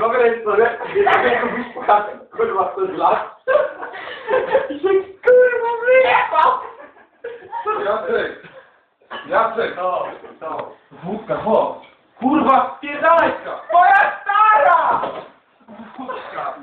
wyobraź sobie, jak byś pokazał, kurwa, w ten las. I się, kurwa, wyjechał! Jacek! Jacek! To, to. Wódka, chodź! Kurwa, spierdalajka! Moja stara! Wódka!